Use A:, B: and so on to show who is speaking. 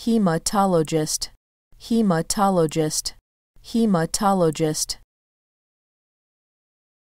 A: hematologist, hematologist, hematologist.